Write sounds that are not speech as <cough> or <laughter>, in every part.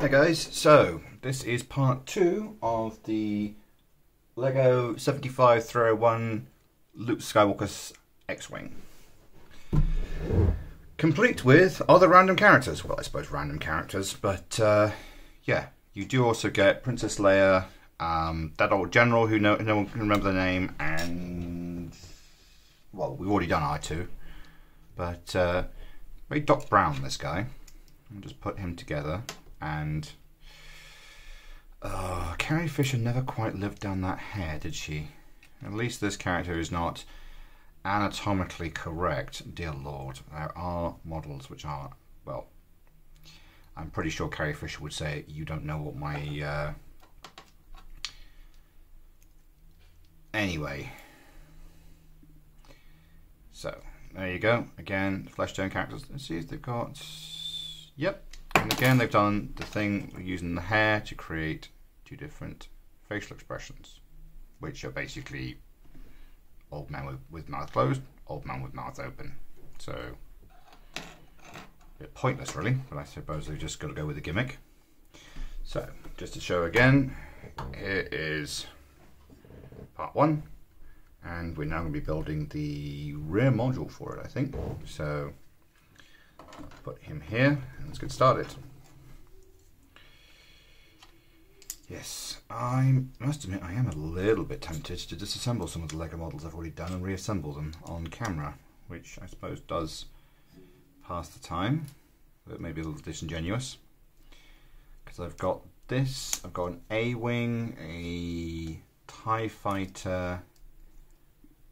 Hey guys, so this is part two of the LEGO 75 301 Luke Skywalker's X-Wing. Complete with other random characters. Well, I suppose random characters, but uh, yeah, you do also get Princess Leia, um, that old general who no, no one can remember the name, and well, we've already done R2, but uh, very Doc Brown, this guy. I'll just put him together and uh, Carrie Fisher never quite lived down that hair, did she? At least this character is not anatomically correct, dear lord. There are models which are, well, I'm pretty sure Carrie Fisher would say, you don't know what my, uh... anyway. So, there you go. Again, flesh tone characters. Let's see if they've got, yep, and again, they've done the thing using the hair to create two different facial expressions, which are basically old man with, with mouth closed, old man with mouth open. So, a bit pointless really, but I suppose they've just got to go with the gimmick. So, just to show again, here is part one, and we're now going to be building the rear module for it, I think. So, put him here and let's get started. Yes, I must admit I am a little bit tempted to disassemble some of the LEGO models I've already done and reassemble them on camera, which I suppose does pass the time, but maybe a little disingenuous. Because I've got this, I've got an A-Wing, a TIE Fighter,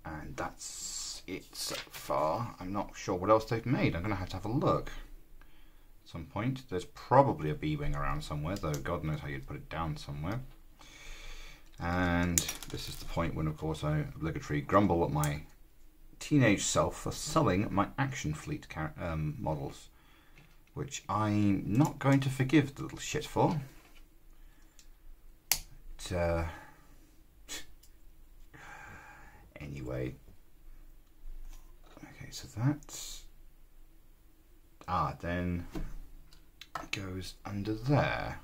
and that's it so far. I'm not sure what else they've made. I'm going to have to have a look at some point. There's probably a B-wing around somewhere, though God knows how you'd put it down somewhere. And this is the point when, of course, I obligatory grumble at my teenage self for selling my action fleet um, models, which I'm not going to forgive the little shit for. But, uh, <sighs> anyway, Okay, so that's ah then it goes under there.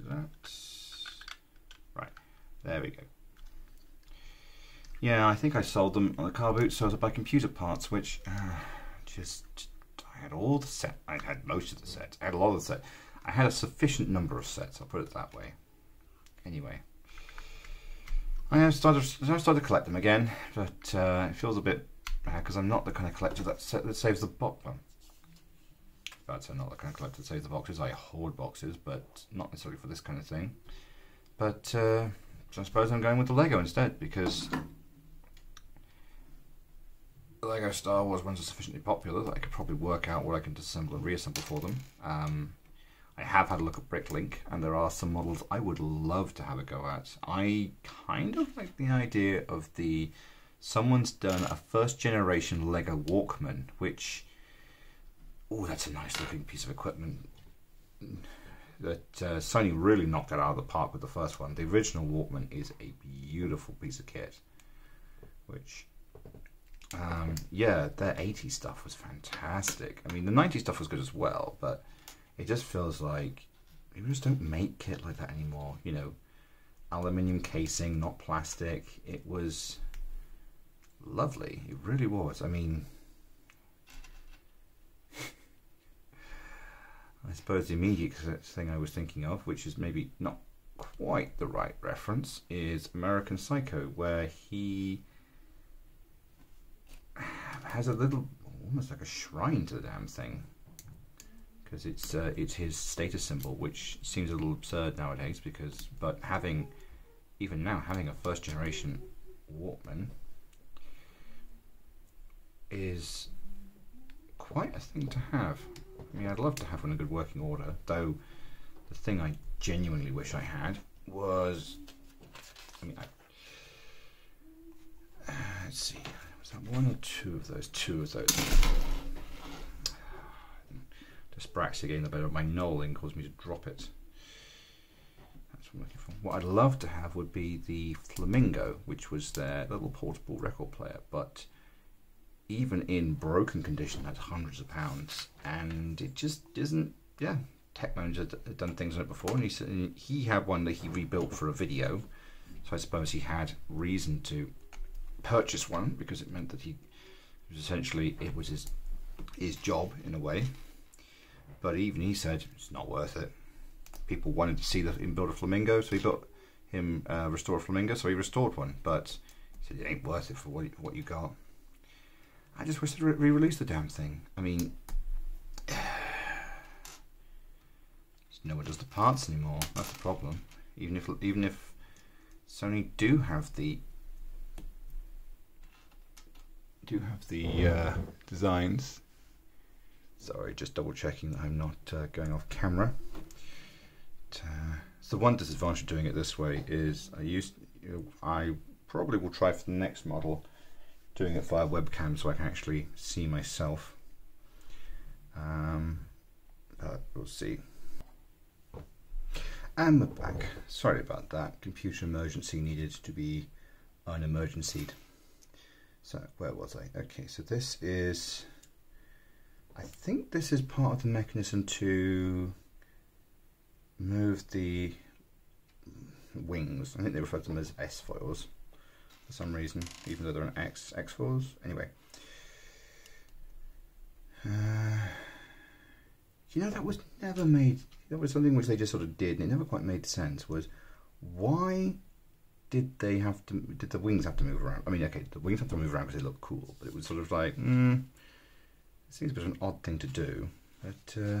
That's right. There we go. Yeah, I think I sold them on the car boot, so I was buy computer parts, which uh, just I had all the set. I had most of the sets. I had a lot of the set. I had a sufficient number of sets. I'll put it that way. Anyway. I have started, I started to collect them again, but uh, it feels a bit because I'm not the kind of collector that, that saves the box. Well, but I'm not the kind of collector that saves the boxes. I hoard boxes, but not necessarily for this kind of thing. But uh, so I suppose I'm going with the Lego instead because Lego Star Wars ones are sufficiently popular that I could probably work out what I can disassemble and reassemble for them. Um, I have had a look at Bricklink, and there are some models I would love to have a go at. I kind of like the idea of the someone's done a first generation Lego Walkman, which oh, that's a nice looking piece of equipment. That uh, Sony really knocked that out of the park with the first one. The original Walkman is a beautiful piece of kit, which um, yeah, their 80s stuff was fantastic. I mean, the 90s stuff was good as well, but it just feels like people just don't make kit like that anymore. You know, aluminium casing, not plastic. It was lovely. It really was. I mean, <laughs> I suppose the immediate thing I was thinking of, which is maybe not quite the right reference, is American Psycho, where he has a little, almost like a shrine to the damn thing because it's uh, it's his status symbol, which seems a little absurd nowadays. Because but having even now having a first generation Walkman is quite a thing to have. I mean, I'd love to have one in good working order, though. The thing I genuinely wish I had was, I mean, I, uh, let's see, was that one or two of those? Two of those. Sprax again the better. Of my knolling caused me to drop it. That's what I'm looking for. What I'd love to have would be the Flamingo, which was their little portable record player, but even in broken condition, that's hundreds of pounds, and it just isn't. Yeah, Techmoan had done things on it before, and he said he had one that he rebuilt for a video. So I suppose he had reason to purchase one because it meant that he was essentially it was his his job in a way. But even he said it's not worth it. People wanted to see the, him build a flamingo, so he built him uh, restore a flamingo, so he restored one. But he said it ain't worth it for what what you got. I just wish they'd re-release the damn thing. I mean, <sighs> no one does the parts anymore. That's the problem. Even if even if Sony do have the do have the uh, designs. Sorry, just double checking that I'm not uh, going off camera. But, uh, so one disadvantage of doing it this way is I used you know, I probably will try for the next model doing it via webcam so I can actually see myself. Um, but we'll see. And we're back. Sorry about that. Computer emergency needed to be unemergencied. So where was I? Okay, so this is. I think this is part of the mechanism to move the wings. I think they refer to them as S foils for some reason, even though they're an X X foils. Anyway, uh, you know that was never made. That was something which they just sort of did, and it never quite made sense. Was why did they have to? Did the wings have to move around? I mean, okay, the wings have to move around because they look cool, but it was sort of like, mm, seems a bit of an odd thing to do. But uh,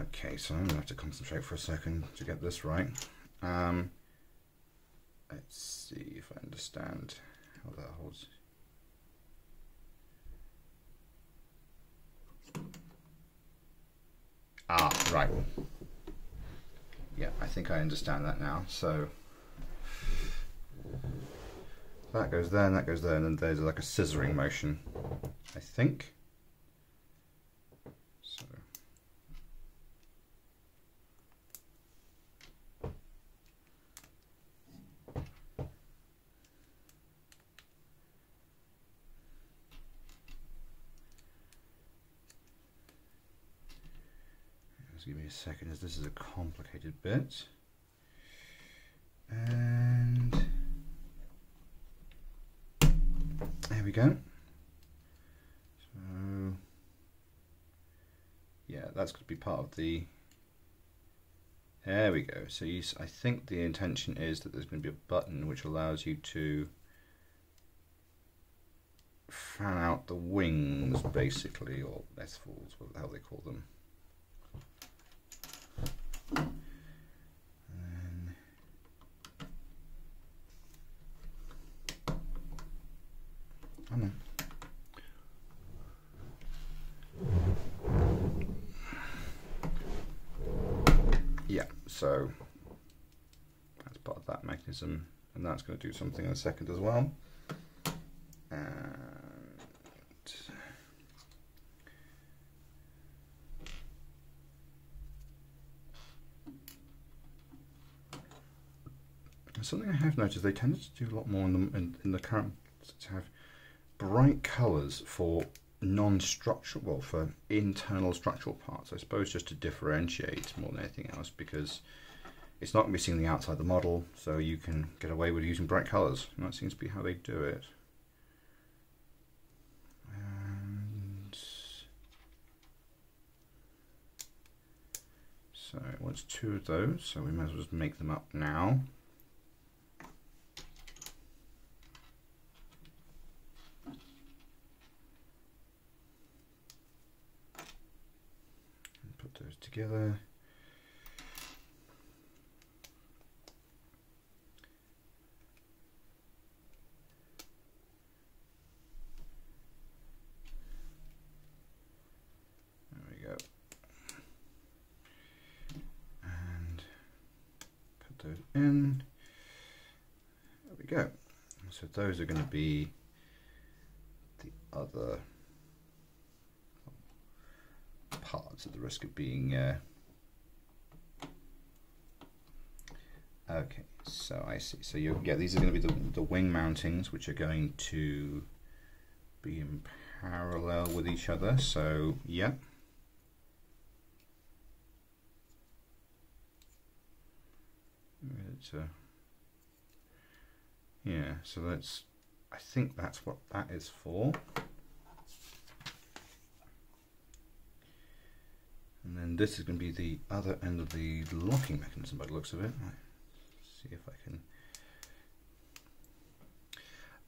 okay, so I'm gonna have to concentrate for a second to get this right. Um, let's see if I understand how that holds. Ah, right. Yeah, I think I understand that now. So that goes there and that goes there and then there's like a scissoring motion, I think. So, give me a second as this is a complicated bit. And go. So yeah, that's going to be part of the there we go. So you, I think the intention is that there's going to be a button which allows you to fan out the wings, basically, or S-foils, what the hell they call them. Yeah, so that's part of that mechanism, and that's going to do something in a second as well. And something I have noticed, they tend to do a lot more in the, in, in the current, to have bright colours for non-structural, well, for internal structural parts, I suppose just to differentiate more than anything else, because it's not seen the outside of the model, so you can get away with using bright colours, and that seems to be how they do it. And so it wants two of those, so we might as well just make them up now. Put those together. There we go. And put those in. There we go. Those are going to be the other parts at the risk of being uh, Okay, so I see. So you yeah, these are going to be the, the wing mountings, which are going to be in parallel with each other. So yeah. Uh, yeah, so that's, I think that's what that is for. And then this is going to be the other end of the locking mechanism by the looks of it. See if I can.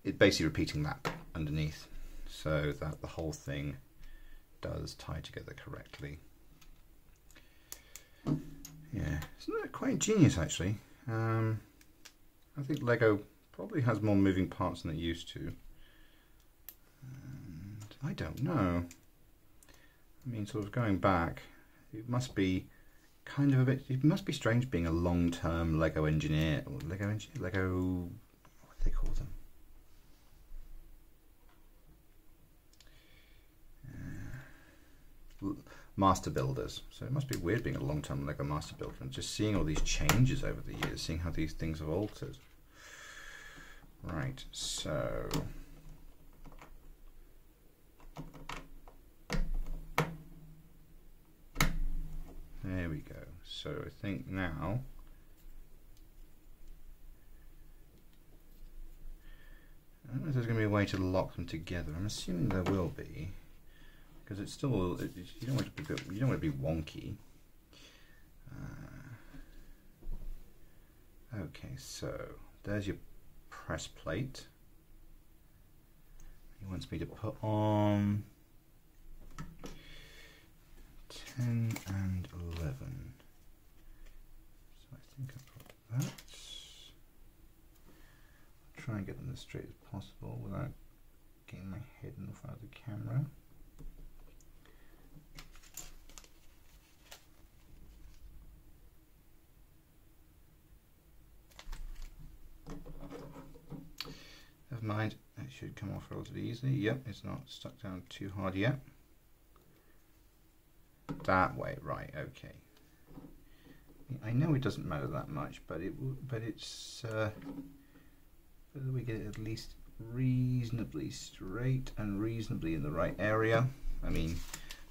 It's basically repeating that underneath so that the whole thing does tie together correctly. Yeah, isn't that quite ingenious actually? Um, I think Lego probably has more moving parts than it used to. And I don't know. I mean, sort of going back, it must be kind of a bit. It must be strange being a long-term Lego engineer or Lego engineer, Lego. What do they call them? Uh, master builders. So it must be weird being a long-term Lego master builder and just seeing all these changes over the years, seeing how these things have altered. Right, so There we go. So I think now I don't know if there's going to be a way to lock them together. I'm assuming there will be because it's still it, you don't want to be you don't want to be wonky. Uh, okay, so there's your press plate. He wants me to put on 10 and 11. So I think I've got that. I'll try and get them as straight as possible without getting my head in front of the camera. Never mind, it should come off relatively easily. Yep, it's not stuck down too hard yet. That way, right? Okay. I know it doesn't matter that much, but it but it's uh, we get it at least reasonably straight and reasonably in the right area. I mean,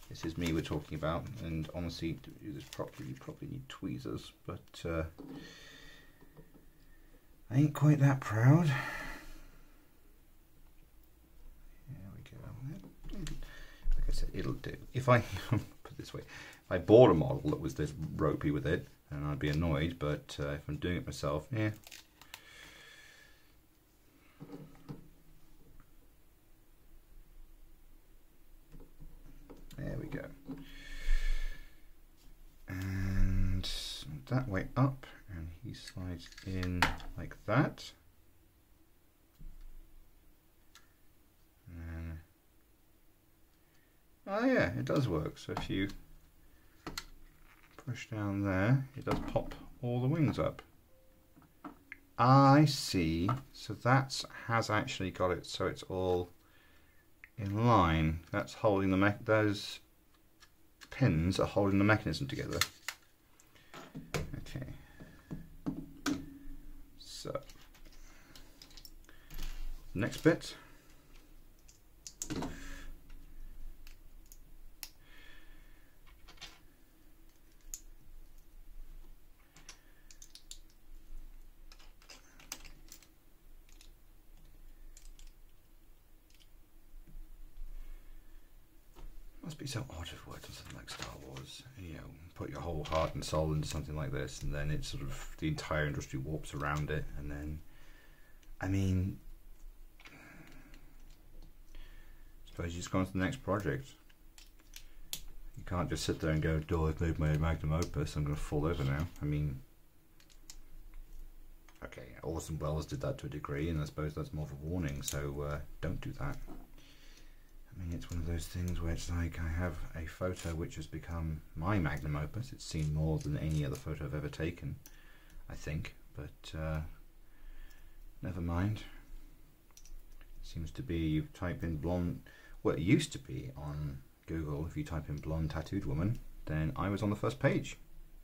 this is me we're talking about, and honestly, to do this properly, you probably need tweezers, but uh, I ain't quite that proud. There we go. Like I said, it'll do. If I <laughs> put this way. If I bought a model that was this ropey with it, and I'd be annoyed, but uh, if I'm doing it myself, yeah. There we go. And that way up, and he slides in like that. Oh yeah, it does work. So if you push down there, it does pop all the wings up. I see. So that has actually got it so it's all in line. That's holding the me those pins are holding the mechanism together. Okay. So next bit. Be so odd if worked on something like Star Wars. You know, put your whole heart and soul into something like this, and then it sort of the entire industry warps around it, and then, I mean, I suppose you just go on to the next project. You can't just sit there and go, "Do I've made my magnum opus? I'm going to fall over now." I mean, okay, Orson Welles did that to a degree, and I suppose that's more of a warning. So uh, don't do that. I mean, it's one of those things where it's like I have a photo which has become my magnum opus. It's seen more than any other photo I've ever taken, I think, but uh, never mind. It Seems to be, you type in blonde, well, it used to be on Google, if you type in blonde tattooed woman, then I was on the first page.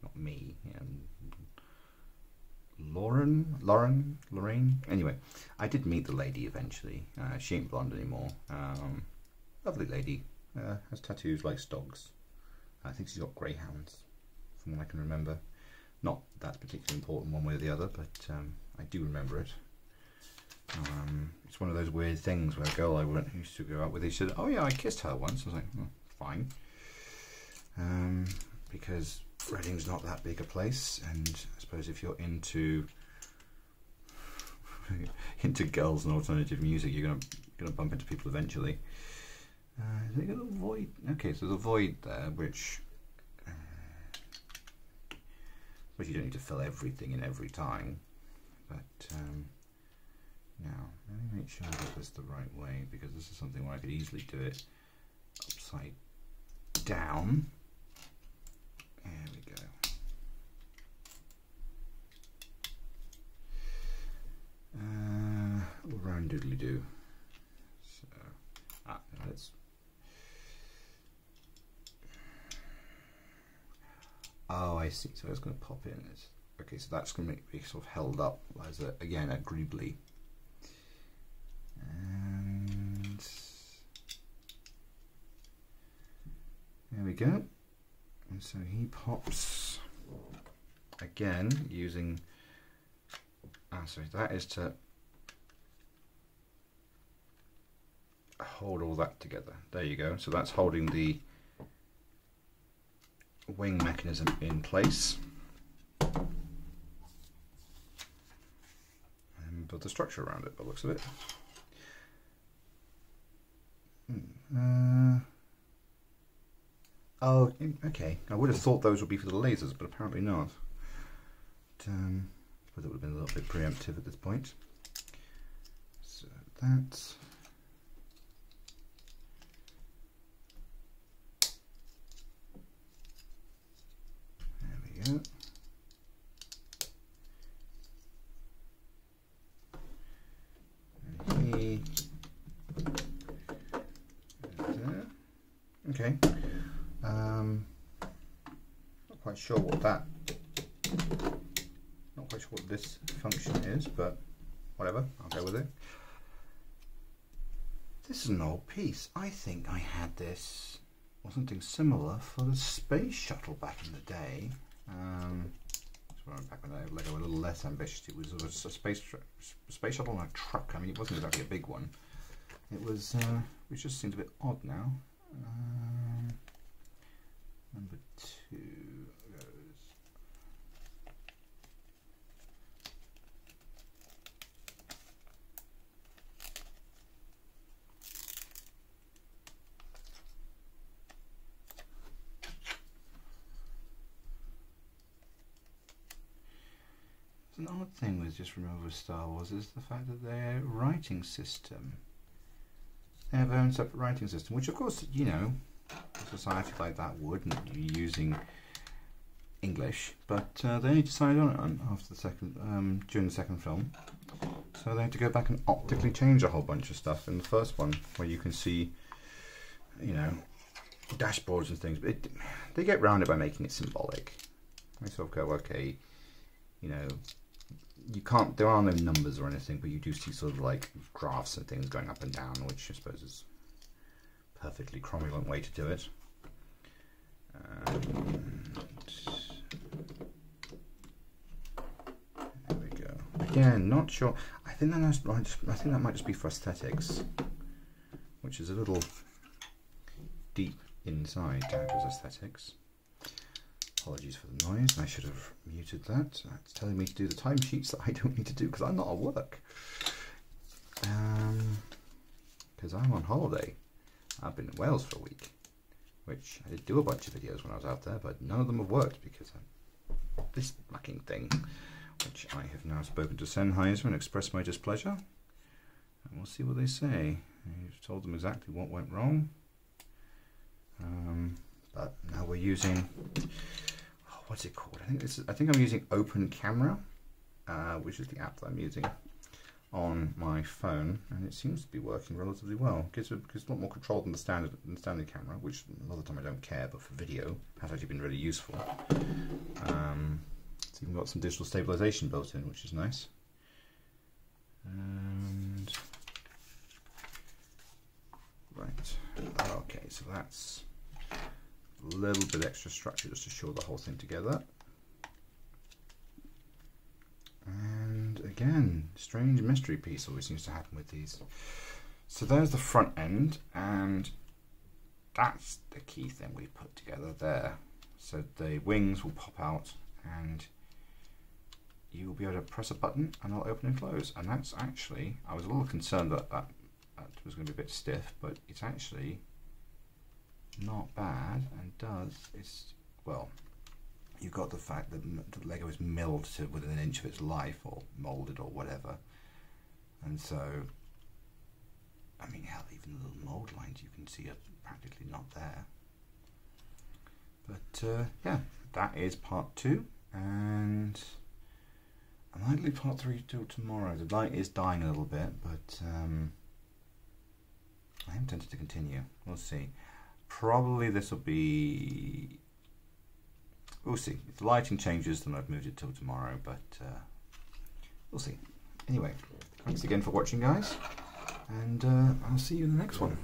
Not me, Lauren, Lauren, Lorraine. Anyway, I did meet the lady eventually. Uh, she ain't blonde anymore. Um, lovely lady. Uh, has tattoos like dogs. I think she's got greyhounds, from what I can remember. Not that particularly important one way or the other, but um, I do remember it. Um, it's one of those weird things where a girl I went used to go out with, he said, "Oh yeah, I kissed her once." I was like, oh, "Fine," um, because Reading's not that big a place, and I suppose if you're into <laughs> into girls and alternative music, you're gonna bump into people eventually. Uh, got a void. Okay, so there's a void there, which uh, but you don't need to fill everything in every time. But um, now let me make sure I get this the right way because this is something where I could easily do it upside down. There we go. Uh, little do. So, ah, let's. Oh, I see. So it's going to pop in. It's, okay, so that's going to be sort of held up as a, again a greebly. And there we go. And so he pops again using. Ah, sorry, that is to hold all that together. There you go. So that's holding the wing mechanism in place. And build the structure around it by looks of it. Hmm, uh, oh, okay. I would have thought those would be for the lasers, but apparently not. But, um, but that would have been a little bit preemptive at this point. So that's Okay. Um, not quite sure what that. Not quite sure what this function is, but whatever. I'll go with it. This is an old piece. I think I had this or something similar for the space shuttle back in the day. Um, back when I Lego a little less ambitious. It was, was a space space shuttle on a truck. I mean, it wasn't exactly a big one. It was, uh, which just seems a bit odd now. Um, number two goes. An odd thing with just remember Star Wars is the fact that their writing system they have their own separate writing system, which of course, you know, a society like that wouldn't be using English, but uh, they decided on it after the second, um, during the second film. So they had to go back and optically change a whole bunch of stuff in the first one, where you can see, you know, dashboards and things. But it, they get around it by making it symbolic. They sort of go, okay, you know, you can't there are no numbers or anything but you do see sort of like graphs and things going up and down which I suppose is perfectly cromulent way to do it. And there we go. Again not sure. I think that might I think that might just be for aesthetics which is a little deep inside Dagger's aesthetics Apologies for the noise. I should have muted that. It's telling me to do the timesheets that I don't need to do because I'm not at work. Because um, I'm on holiday. I've been in Wales for a week, which I did do a bunch of videos when I was out there, but none of them have worked because this fucking thing, which I have now spoken to Sennheiser and expressed my displeasure. And we'll see what they say. I've told them exactly what went wrong. Um, but now we're using what's it called? I think this is, I think I'm using Open Camera, uh, which is the app that I'm using on my phone, and it seems to be working relatively well. Gives, a, gives a lot more control than the standard than the standard camera, which a lot of the time I don't care, but for video has actually been really useful. Um, It's even got some digital stabilization built in, which is nice. And right, okay, so that's little bit extra structure just to show the whole thing together. And again, strange mystery piece always seems to happen with these. So there's the front end, and that's the key thing we put together there. So the wings will pop out, and you will be able to press a button and it'll open and close. And that's actually, I was a little concerned that that, that was going to be a bit stiff, but it's actually not bad and does, it's, well, you've got the fact that the Lego is milled to within an inch of its life or molded or whatever. And so, I mean, hell, even the little mold lines you can see are practically not there. But uh, yeah, that is part two, and I might leave part three till tomorrow. The light is dying a little bit, but um, I am tempted to continue. We'll see. Probably this will be. We'll see. If the lighting changes, then I've moved it till tomorrow, but uh, we'll see. Anyway, thanks again for watching, guys, and uh, I'll see you in the next one.